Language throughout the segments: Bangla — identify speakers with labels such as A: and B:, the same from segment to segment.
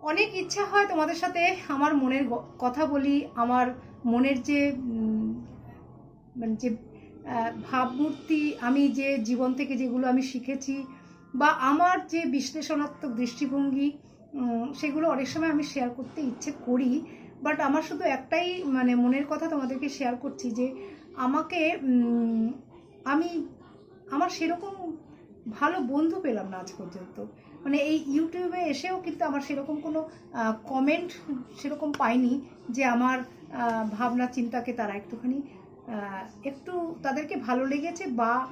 A: অনেক ইচ্ছা হয় তোমাদের সাথে আমার মনের কথা বলি, আমার মনের যে মানে যে ভাবমূর্তি, আমি যে জীবন থেকে যেগুলো আমি শিখেছি বা আমার যে বিশ্লেষণাত্মক দৃষ্টিভঙ্গি সেগুলো অনেক সময় আমি শেয়ার করতে ইচ্ছে করি বাট আমার শুধু একটাই মানে মনের কথা তোমাদেরকে শেয়ার করছি যে আমাকে আমি, আমার সেরকম ভালো বন্ধু পেলাম না আজ পর্যন্ত। মানে এই ইউটিউবে এসেও কিন্তু আমার সেরকম কোনো কমেন্ট সেরকম পাইনি যে আমার ভাবনা চিন্তাকে তারা একটুখানি একটু তাদেরকে ভালো লেগেছে বা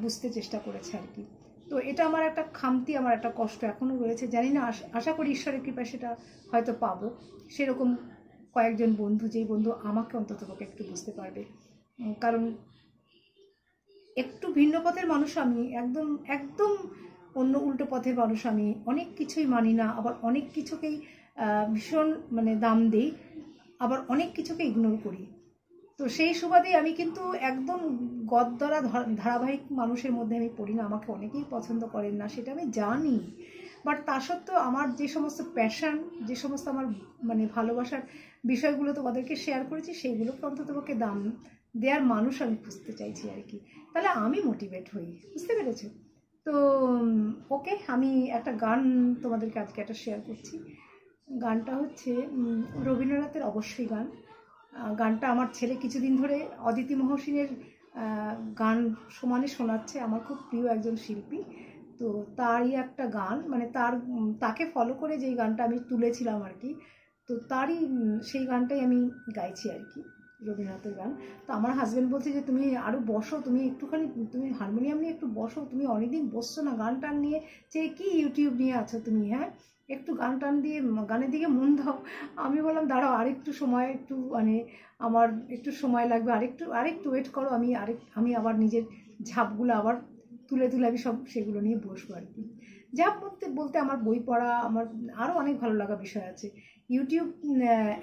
A: বুঝতে চেষ্টা করেছে আর কি। তো এটা আমার একটা খামতি, আমার একটা কষ্ট এখনও রয়েছে। জানি না, আশ- করি ঈশ্বরের কৃপায় সেটা হয়তো পাবো। সেরকম কয়েকজন বন্ধু, যেই বন্ধু আমাকে অন্তত একটু বুঝতে পারবে। কারণ একটু ভিন্ন পথের মানুষ আমি, একদম একদম অন্য উল্টো পথের মানুষ আমি। অনেক কিছুই মানি না, আবার অনেক কিছুকেই ভীষণ মানে দাম দিই, আবার অনেক কিছুকে ইগনোর করি। তো সেই সুবাদে আমি কিন্তু একদম গদ্দরা ধারাবাহিক মানুষের মধ্যে আমি পড়ি না, আমাকে অনেকেই পছন্দ করেন না, সেটা আমি জানি। বাট তা সত্ত্বেও আমার যে সমস্ত প্যাশান যে সমস্ত আমার মানে ভালোবাসার বিষয়গুলো তোমাদেরকে শেয়ার করেছি সেইগুলোকে অন্তত পক্ষে দাম দেওয়ার মানুষ আমি খুঁজতে চাইছি আর কি। তাহলে আমি মোটিভেট হই, বুঝতে পেরেছ? তো, ওকে, আমি একটা গান তোমাদেরকে আজকে একটা শেয়ার করছি। গানটা হচ্ছে রবীন্দ্রনাথের অবশ্যই গান। গানটা আমার ছেলে কিছুদিন ধরে অদিতি মহসিনের গান সমানে শোনাচ্ছে, আমার খুব প্রিয় একজন শিল্পী। তো তারই একটা গান মানে তার তাকে ফলো করে যেই গানটা আমি তুলেছিলাম আর কি, তো তারই সেই গানটাই আমি গাইছি আর কি, রবীন্দ্রনাথের গান। তো আমার হাজব্যান্ড বলছে যে, তুমি আরও বসো, তুমি একটুখানি, তুমি হারমোনিয়াম নিয়ে একটু বসো, তুমি অনেকদিন বসছো না, গান টান নিয়ে, যে কি ইউটিউব নিয়ে আছো তুমি হ্যাঁ? একটু গান টান দিয়ে, গানের দিকে মন দাও। আমি বললাম, দাঁড়াও, আরেকটু সময়, একটু মানে আমার একটু সময় লাগবে, আরেকটু আরেকটু ওয়েট করো, আমি আরেক, আমি আবার নিজের ঝাপগুলো আবার তুলে তুলে আমি সব সেগুলো নিয়ে বসবো আর কি। যা বলতে বলতে আমার বই পড়া, আমার আরও অনেক ভালো লাগা বিষয় আছে। ইউটিউব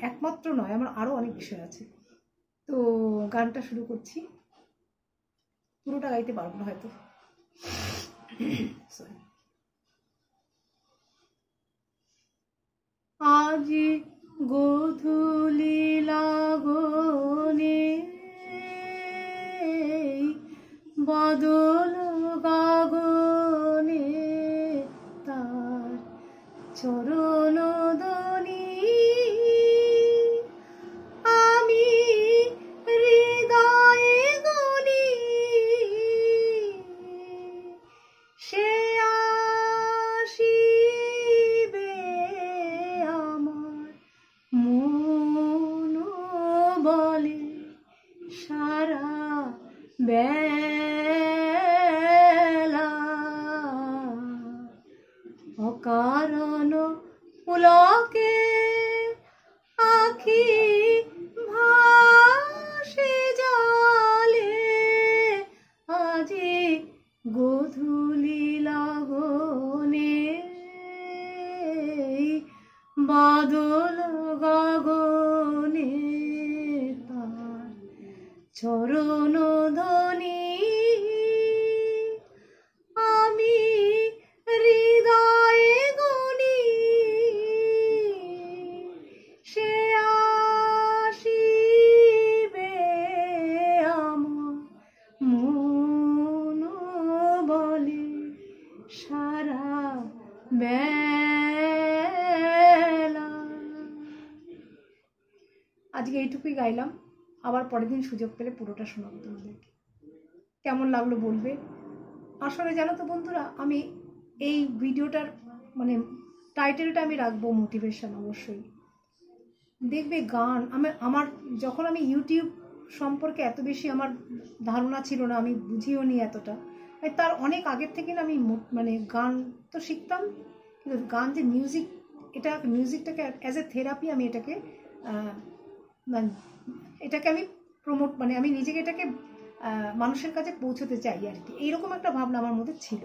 A: একমাত্র নয়, আমার আরও অনেক বিষয় আছে। তো গানটা শুরু করছি। পুরোটা গাইতে পারব না হয়তো। Sorry. আজি গোধূলি লাগনে বদল গাগনে তার চরণ দনি আমি হৃদয়ে গনি সে আসিবে আমার মন বলে সারা বেলা বাদল গগনে তার চরণ ধ্বনি। আমি হৃদয়ে গনি, সে আসিবে আমার মন বলে সারা বেলা আজকে এইটুকুই গাইলাম। আবার পরের দিন সুযোগ পেলে পুরোটা শোনাবো তোমাদেরকে। কেমন লাগল বলবে? আসলে জানো তো বন্ধুরা, আমি এই ভিডিওটার মানে টাইটেলটা আমি রাখব মোটিভেশন অবশ্যই। দেখবে গান, আমি আমার যখন আমি ইউটিউব সম্পর্কে এত বেশি আমার ধারণা ছিল না, আমি বুঝিও নি এতটা। তার অনেক আগের থেকে না আমি মানে গান তো শিখতাম, কিন্তু গান যে মিউজিক এটা মিউজিকটাকে অ্যাজ এ থেরাপি আমি এটাকে এটাকে আমি প্রমোট মানে আমি নিজেকে এটাকে মানুষের কাছে পৌঁছতে চাই আর কি। এইরকম একটা ভাবনা আমার মধ্যে ছিল।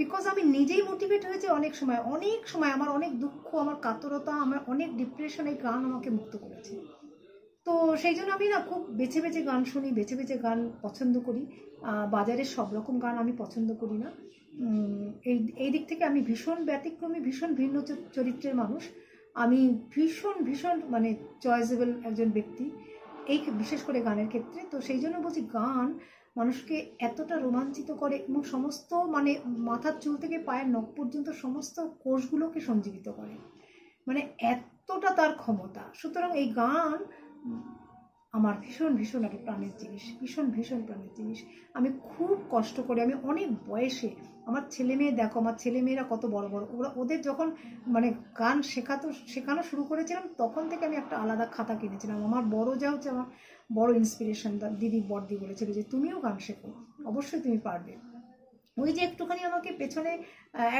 A: বিকজ আমি নিজেই মোটিভেট হয়েছে অনেক সময় অনেক সময় আমার অনেক দুঃখ, আমার কাতরতা, আমার অনেক ডিপ্রেশন এই গান আমাকে মুক্ত করেছে। তো সেই জন্য আমি না খুব বেছে বেছে গান শুনি, বেছে বেছে গান পছন্দ করি। বাজারের সব রকম গান আমি পছন্দ করি না। এই এই দিক থেকে আমি ভীষণ ব্যতিক্রমী, ভীষণ ভিন্ন চরিত্রের মানুষ। আমি ভীষণ ভীষণ মানে চয়েসেবল একজন ব্যক্তি, এই বিশেষ করে গানের ক্ষেত্রে। তো সেই জন্য বলছি গান মানুষকে এতটা রোমাঞ্চিত করে এবং সমস্ত মানে মাথার চুল থেকে পায়ের নখ পর্যন্ত সমস্ত কোষগুলোকে সঞ্জীবিত করে। মানে এতটা তার ক্ষমতা। সুতরাং এই গান আমার ভীষণ ভীষণ একটা প্রাণের জিনিস, ভীষণ ভীষণ প্রাণের জিনিস। আমি খুব কষ্ট করে, আমি অনেক বয়সে আমার ছেলে মেয়ে দেখো, আমার ছেলে মেয়েরা কত বড় বড়। ওরা, ওদের যখন মানে গান শেখাতো, শেখানো শুরু করেছিলাম, তখন থেকে আমি একটা আলাদা খাতা কিনেছিলাম। আমার বড় যা হচ্ছে, আমার বড় ইন্সপিরেশন দিদি, বড়দি বলেছিল যে, তুমিও গান শেখো, অবশ্যই তুমি পারবে। ওই যে একটুখানি আমাকে পেছনে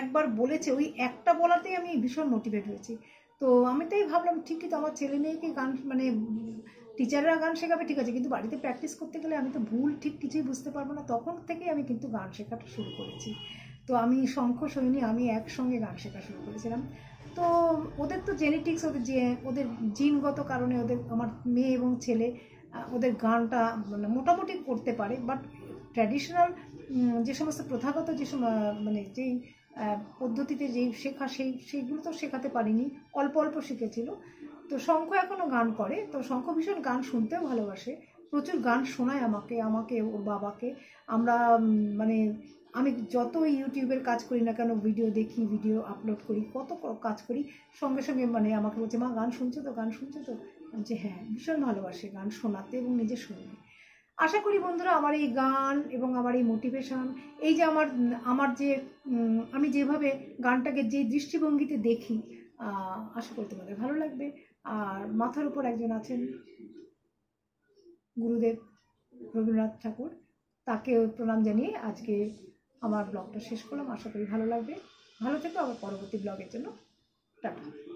A: একবার বলেছে, ওই একটা বলাতেই আমি ভীষণ মোটিভেট হয়েছি। তো আমি তাই ভাবলাম, ঠিকই তো আমার ছেলে মেয়েকে গান মানে টিচাররা গান শেখাবে, ঠিক আছে, কিন্তু বাড়িতে প্র্যাকটিস করতে গেলে আমি তো ভুল ঠিক কিছুই বুঝতে পারব না। তখন থেকেই আমি কিন্তু গান শেখাটা শুরু করেছি। তো আমি শঙ্খ সৈনী আমি একসঙ্গে গান শেখা শুরু করেছিলাম। তো ওদের তো জেনেটিক্স ওদের যে, ওদের জিনগত কারণে ওদের, আমার মেয়ে এবং ছেলে ওদের গানটা মানে মোটামুটি করতে পারে বাট ট্র্যাডিশনাল যে সমস্ত প্রথাগত যে মানে যেই পদ্ধতিতে যেই শেখা, সেই, সেইগুলো তো শেখাতে পারিনি। অল্প অল্প শিখেছিল। তো শঙ্খ এখনও গান করে, তো শঙ্খ ভীষণ গান শুনতেও ভালোবাসে। প্রচুর গান শোনায় আমাকে আমাকে, ওর বাবাকে। আমরা মানে আমি যত ইউটিউবের কাজ করি না কেন, ভিডিও দেখি, ভিডিও আপলোড করি, কত কাজ করি, সঙ্গে সঙ্গে মানে আমাকে বলছে, মা, গান শুনছো তো, গান শুনছো তো? যে হ্যাঁ ভীষণ ভালোবাসে গান শোনাতে এবং নিজে শুনতে। আশা করি বন্ধুরা, আমার এই গান এবং আমার এই মোটিভেশন এই যে আমার আমার যে আমি যেভাবে গানটাকে যে দৃষ্টিভঙ্গিতে দেখি আশা করি তোমাদের ভালো লাগবে। আর মাথার উপর একজন আছেন গুরুদেব রবীন্দ্রনাথ ঠাকুর। তাকে প্রণাম জানিয়ে আজকে আমার ব্লগটা শেষ করলাম। আশা করি ভালো লাগবে। ভালো থেকো, আবার পরবর্তী ব্লগের জন্য টাটা।